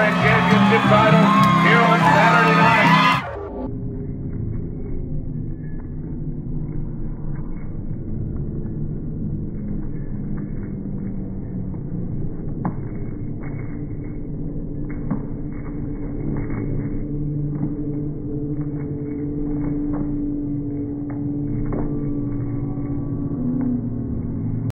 Grand Championship title